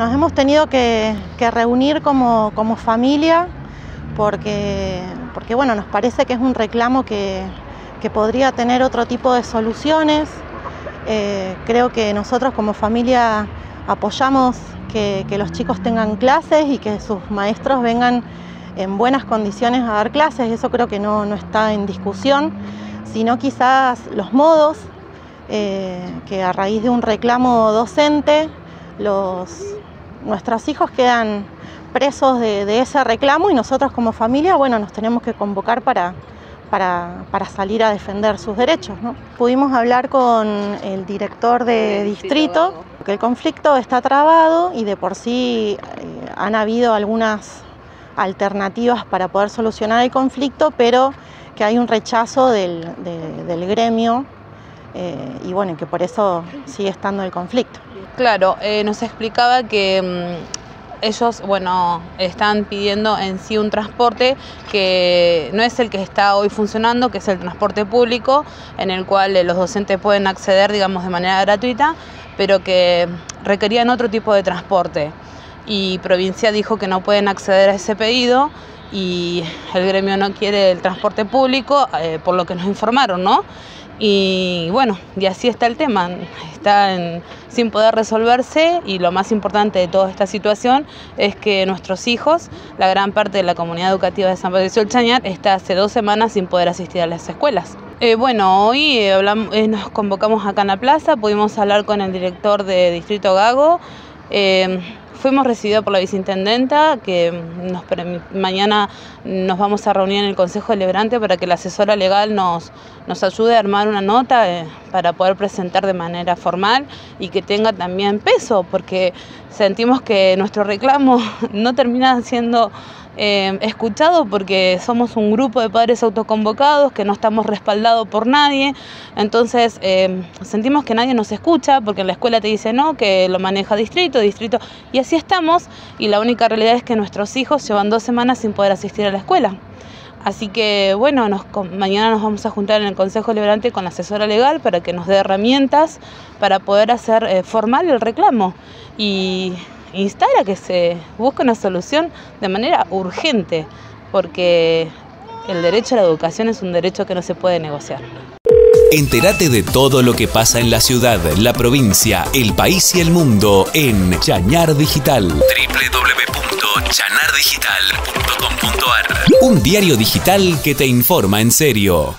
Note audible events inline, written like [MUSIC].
Nos hemos tenido que, reunir como, familia porque, porque bueno, nos parece que es un reclamo que, podría tener otro tipo de soluciones. Eh, creo que nosotros como familia apoyamos que, los chicos tengan clases y que sus maestros vengan en buenas condiciones a dar clases, eso creo que no, está en discusión, sino quizás los modos, eh, que a raíz de un reclamo docente, los, nuestros hijos quedan presos de, ese reclamo y nosotros como familia, bueno, nos tenemos que convocar para, para, salir a defender sus derechos. Pudimos hablar con el director de distrito, que el conflicto está trabado y de por sí eh, han habido algunas alternativas para poder solucionar el conflicto, pero que hay un rechazo del, gremio eh, y bueno, que por eso sigue estando el conflicto. Claro, eh, nos explicaba que mm, ellos, bueno, están pidiendo en sí un transporte que no es el que está hoy funcionando, que es el transporte público, en el cual eh, los docentes pueden acceder, digamos, de manera gratuita, pero que requerían otro tipo de transporte. Y provincia dijo que no pueden acceder a ese pedido y el gremio no quiere el transporte público, eh, por lo que nos informaron, ¿no? Y bueno, y así está el tema, está sin poder resolverse y lo más importante de toda esta situación es que nuestros hijos, la gran parte de la comunidad educativa de San Patricio del Chañar, está hace dos semanas sin poder asistir a las escuelas. Eh, bueno, hoy eh, nos convocamos acá en la plaza, pudimos hablar con el director de Distrito Gago. Fuimos recibidos por la viceintendenta, que mañana nos vamos a reunir en el Consejo Deliberante para que la asesora legal nos, nos ayude a armar una nota eh, para poder presentar de manera formal y que tenga también peso, porque sentimos que nuestro reclamo [LAUGHS] no termina siendo eh, escuchado porque somos un grupo de padres autoconvocados que no estamos respaldados por nadie. Entonces eh, sentimos que nadie nos escucha porque en la escuela te dice no, que lo maneja distrito, distrito. Y así estamos. Y la única realidad es que nuestros hijos llevan dos semanas sin poder asistir a la escuela. Así que bueno, mañana nos vamos a juntar en el Consejo Liberante con la asesora legal para que nos dé herramientas para poder hacer eh, formal el reclamo. Y instar a que se busque una solución de manera urgente, porque el derecho a la educación es un derecho que no se puede negociar. Entérate de todo lo que pasa en la ciudad, la provincia, el país y el mundo en Chañar Digital. www.chanardigital.com.ar Un diario digital que te informa en serio.